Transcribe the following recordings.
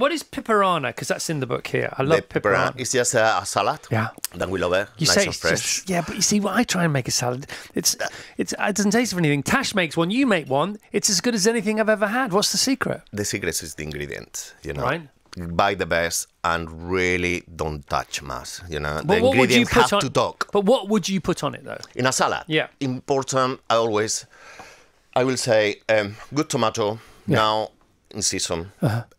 what is piperana? Because that's in the book here. I love the piperana. It's just a, a salad. Yeah. That we love it. You nice say and fresh. just yeah, but you see, when I try and make a salad, it's it's it doesn't taste of anything. Tash makes one, you make one. It's as good as anything I've ever had. What's the secret? The secret is the ingredient. You know. Right. Buy the best and really don't touch much. You know. But the what would you ingredients put have on? to talk. But what would you put on it though? In a salad. Yeah. Important. I always. I will say um, good tomato. Yeah. Now in season.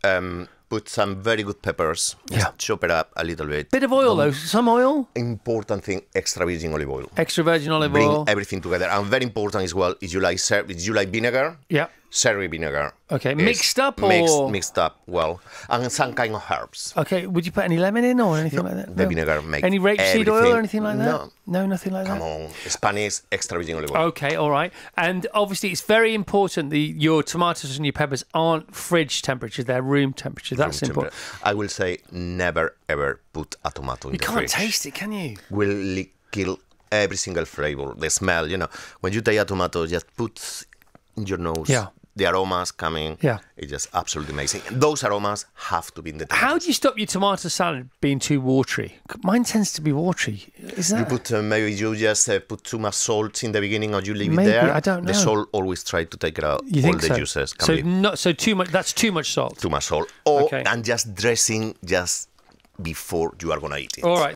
Um, put some very good peppers. Yeah. Chop it up a little bit. Bit of oil though, some oil, Important thing: extra virgin olive oil. extra virgin olive Bring oil. everything together. And very important as well is you like ser- is you like vinegar. Yeah. Sherry vinegar. Okay, mixed up mixed, or- mixed up well, and some kind of herbs. Okay, would you put any lemon in or anything like that? the vinegar make any rapeseed oil or anything like that? No. no, nothing like Come that. on, Spanish extra virgin olive oil. Okay, all right. And obviously, it's very important that your tomatoes and your peppers aren't fridge temperature; they're room temperature. That's Room important. temperature. I will say never ever put a tomato in You the can't fridge. taste it, can you? Will kill every single flavor. The smell, you know, when you take a tomato, just put in your nose. Yeah. The aromas coming. Yeah. It's just absolutely amazing. And Those aromas have to be in the tomato. How do you stop your tomato salad being too watery? Mine tends to be watery. Is that? You put uh, maybe you just uh, put too much salt in the beginning, or you leave Maybe, it there. I don't know. The salt always try to take it out you all think the so? juices. Can so be not so too much. That's too much salt. too much salt, or Okay. and just dressing just before you are gonna eat it. All right.